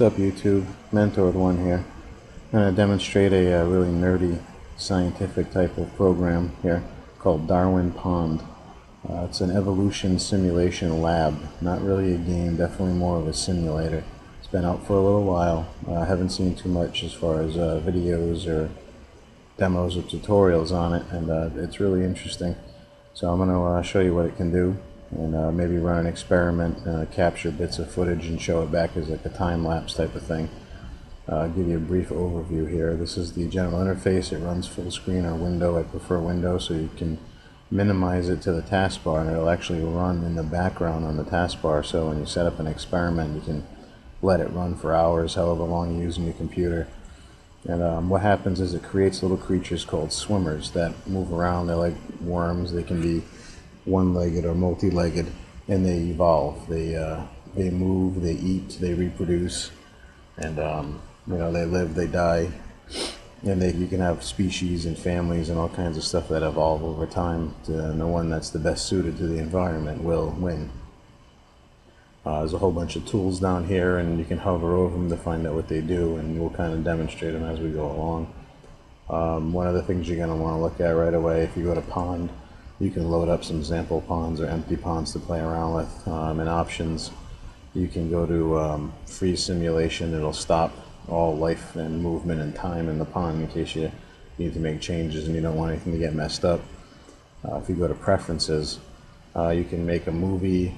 What's up YouTube? Mentored one here. I'm going to demonstrate a, uh, really nerdy scientific type of program here called Darwin Pond. Uh, it's an evolution simulation lab, not really a game, definitely more of a simulator. It's been out for a little while. Uh, I haven't seen too much as far as uh, videos or demos or tutorials on it, and uh, it's really interesting. So I'm going to uh, show you what it can do and uh, maybe run an experiment, uh, capture bits of footage and show it back as like a time-lapse type of thing. Uh, give you a brief overview here. This is the general interface. It runs full screen or window. I prefer window so you can minimize it to the taskbar and it'll actually run in the background on the taskbar so when you set up an experiment you can let it run for hours, however long you use in your computer. And um, what happens is it creates little creatures called swimmers that move around. They're like worms. They can be one-legged or multi-legged, and they evolve. They uh, they move, they eat, they reproduce, and um, you know they live, they die, and they you can have species and families and all kinds of stuff that evolve over time. To, and the one that's the best suited to the environment will win. Uh, there's a whole bunch of tools down here, and you can hover over them to find out what they do, and we'll kind of demonstrate them as we go along. Um, one of the things you're going to want to look at right away if you go to pond you can load up some sample ponds or empty ponds to play around with um, and options. You can go to um, freeze simulation. It'll stop all life and movement and time in the pond in case you need to make changes and you don't want anything to get messed up. Uh, if you go to preferences, uh, you can make a movie,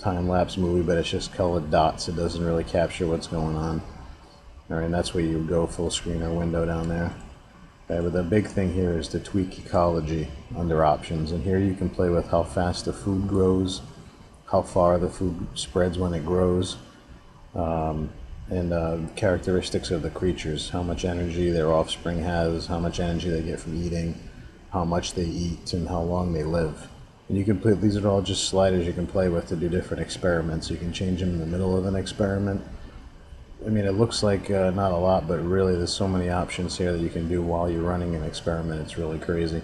time-lapse movie, but it's just colored dots. It doesn't really capture what's going on. All right, and that's where you go full screen or window down there. Okay, but the big thing here is to tweak ecology under options. And here you can play with how fast the food grows, how far the food spreads when it grows, um, and uh, characteristics of the creatures, how much energy their offspring has, how much energy they get from eating, how much they eat, and how long they live. And you can play, these are all just sliders you can play with to do different experiments. You can change them in the middle of an experiment I mean, it looks like uh, not a lot, but really there's so many options here that you can do while you're running an experiment. It's really crazy.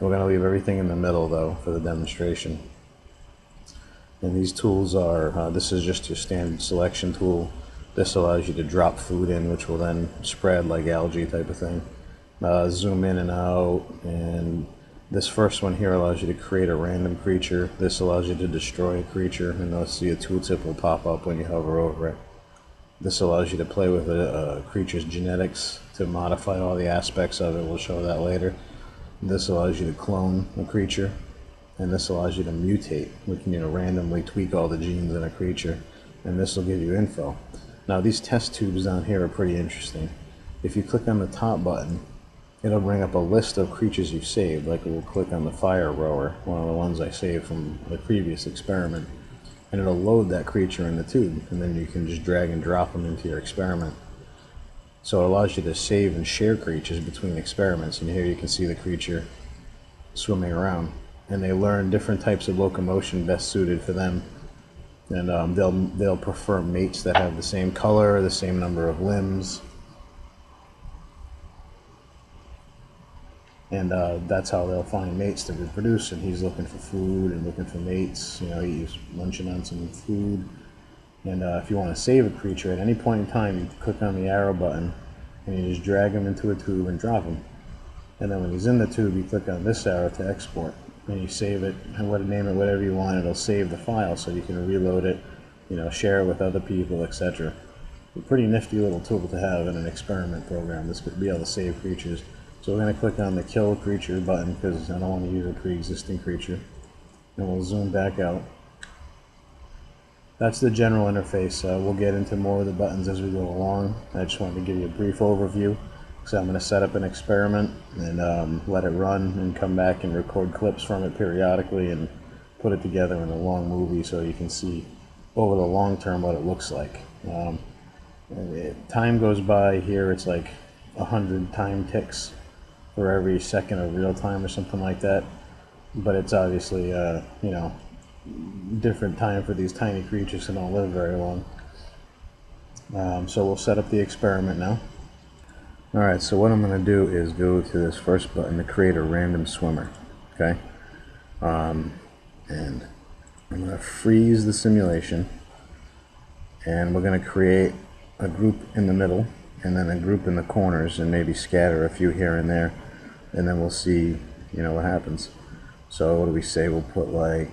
We're going to leave everything in the middle, though, for the demonstration. And these tools are, uh, this is just your standard selection tool. This allows you to drop food in, which will then spread like algae type of thing. Uh, zoom in and out, and this first one here allows you to create a random creature. This allows you to destroy a creature, and you'll see a tooltip will pop up when you hover over it. This allows you to play with a, a, creature's genetics to modify all the aspects of it. We'll show that later. This allows you to clone a creature, and this allows you to mutate. We can you know randomly tweak all the genes in a creature, and this will give you info. Now these test tubes down here are pretty interesting. If you click on the top button, it'll bring up a list of creatures you've saved. Like we'll click on the fire rower, one of the ones I saved from the previous experiment and it'll load that creature in the tube and then you can just drag and drop them into your experiment. So it allows you to save and share creatures between experiments and here you can see the creature swimming around. And they learn different types of locomotion best suited for them. And um, they'll they'll prefer mates that have the same color, the same number of limbs, and uh, that's how they'll find mates to reproduce. And he's looking for food and looking for mates. You know, he's munching on some food. And uh, if you want to save a creature at any point in time, you click on the arrow button and you just drag him into a tube and drop him. And then when he's in the tube, you click on this arrow to export. And you save it, and what name it whatever you want. It'll save the file so you can reload it, you know, share it with other people, etc. A pretty nifty little tool to have in an experiment program. This could be able to save creatures. So we're going to click on the kill creature button because I don't want to use a pre-existing creature. And we'll zoom back out. That's the general interface. Uh, we'll get into more of the buttons as we go along. I just wanted to give you a brief overview. So I'm going to set up an experiment and um, let it run and come back and record clips from it periodically and put it together in a long movie so you can see over the long term what it looks like. Um, it, time goes by here, it's like 100 time ticks for every second of real time or something like that. But it's obviously, uh, you know, different time for these tiny creatures who don't live very long. Um, so we'll set up the experiment now. Alright, so what I'm going to do is go to this first button to create a random swimmer. Okay? Um, and I'm going to freeze the simulation. And we're going to create a group in the middle and then a group in the corners and maybe scatter a few here and there and then we'll see you know what happens. So what do we say? We'll put like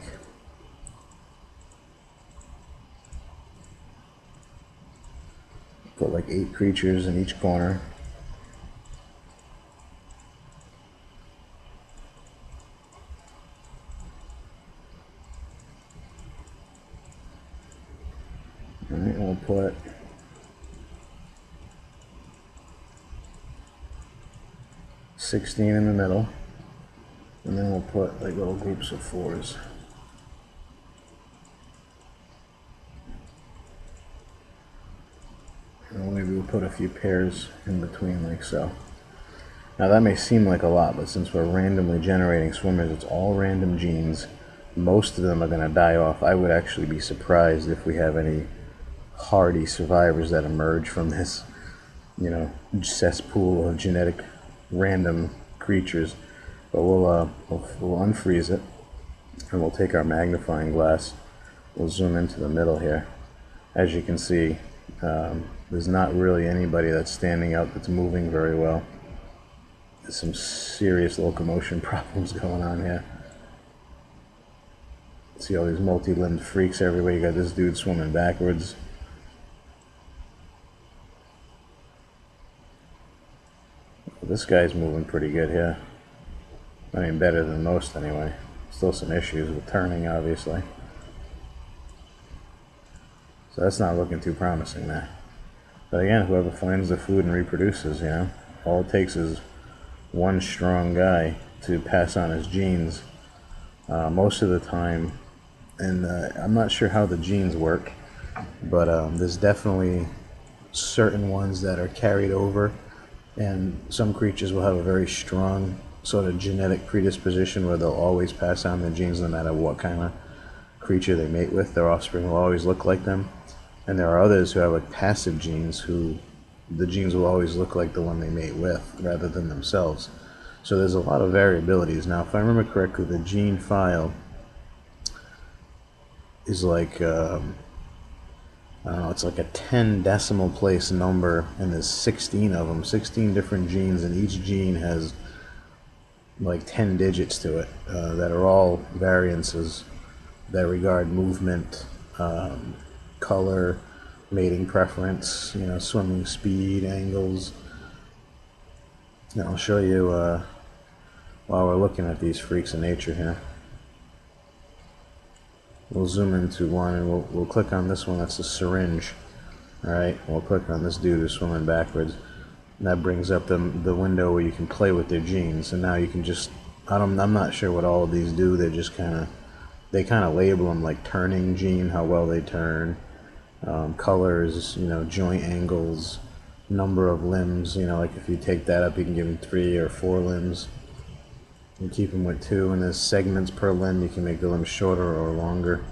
put like eight creatures in each corner. Alright, we'll put sixteen in the middle. And then we'll put like little groups of fours. And maybe we'll put a few pairs in between like so. Now that may seem like a lot, but since we're randomly generating swimmers, it's all random genes. Most of them are going to die off. I would actually be surprised if we have any hardy survivors that emerge from this, you know, cesspool of genetic random creatures. But we'll, uh, we'll, we'll unfreeze it, and we'll take our magnifying glass. We'll zoom into the middle here. As you can see, um, there's not really anybody that's standing out that's moving very well. There's some serious locomotion problems going on here. See all these multi-limbed freaks everywhere. You got this dude swimming backwards. This guy's moving pretty good here. I mean, better than most anyway. Still some issues with turning, obviously. So that's not looking too promising there. But again, whoever finds the food and reproduces, you know, all it takes is one strong guy to pass on his genes. Uh, most of the time, and uh, I'm not sure how the genes work, but um, there's definitely certain ones that are carried over and some creatures will have a very strong sort of genetic predisposition where they'll always pass on their genes no matter what kind of creature they mate with. Their offspring will always look like them. And there are others who have like passive genes who the genes will always look like the one they mate with rather than themselves. So there's a lot of variabilities. Now, if I remember correctly, the gene file is like um, I it's like a 10 decimal place number, and there's 16 of them, 16 different genes, and each gene has like 10 digits to it uh, that are all variances that regard movement, um, color, mating preference, you know, swimming speed, angles. Now I'll show you uh, while we're looking at these freaks of nature here. We'll zoom into one and we'll, we'll click on this one. That's a syringe. Alright, we'll click on this dude who's swimming backwards. And that brings up the, the window where you can play with their genes. And now you can just, I don't, I'm not sure what all of these do. They just kind of, they kind of label them like turning gene, how well they turn, um, colors, you know, joint angles, number of limbs. You know, like if you take that up, you can give them three or four limbs and keep them with two. And there's segments per limb. You can make the limb shorter or longer.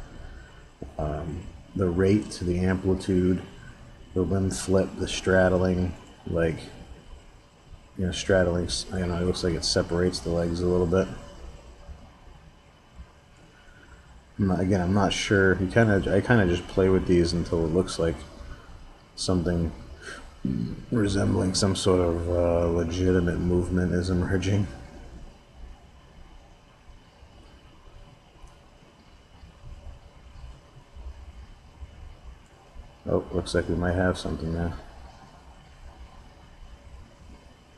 Um, the rate, to the amplitude, the limb flip, the straddling, like, you know, straddling, you know, it looks like it separates the legs a little bit. I'm not, again, I'm not sure. You kind of, I kind of just play with these until it looks like something resembling some sort of uh, legitimate movement is emerging. Oh, looks like we might have something now.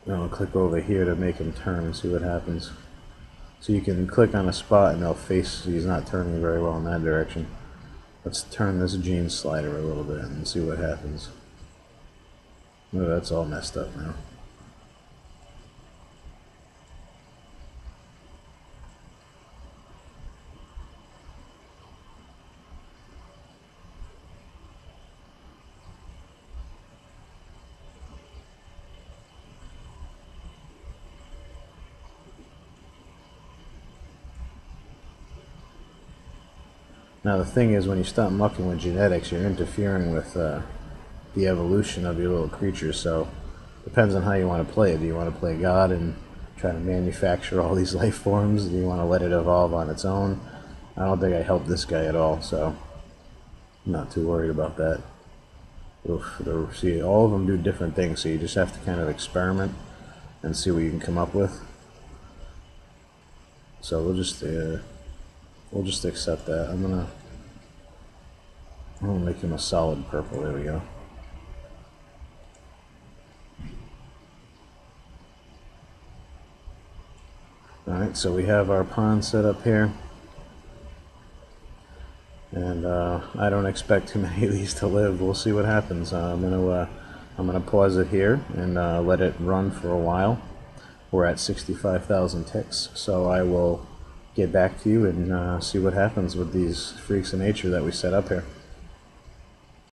I'll click over here to make him turn and see what happens. So you can click on a spot and they'll face, he's not turning very well in that direction. Let's turn this gene slider a little bit and see what happens. Oh, that's all messed up now. Now the thing is, when you stop mucking with genetics, you're interfering with uh, the evolution of your little creatures. So depends on how you want to play it. Do you want to play God and try to manufacture all these life forms? Do you want to let it evolve on its own? I don't think I helped this guy at all, so I'm not too worried about that. Oof, see, all of them do different things, so you just have to kind of experiment and see what you can come up with. So we'll just uh, we'll just accept that. I'm gonna I'm gonna make him a solid purple. There we go. All right, so we have our pond set up here. And uh, I don't expect too many of these to live. We'll see what happens. Uh, I'm gonna uh, I'm gonna pause it here and uh, let it run for a while. We're at 65,000 ticks, so I will get back to you and uh, see what happens with these freaks of nature that we set up here.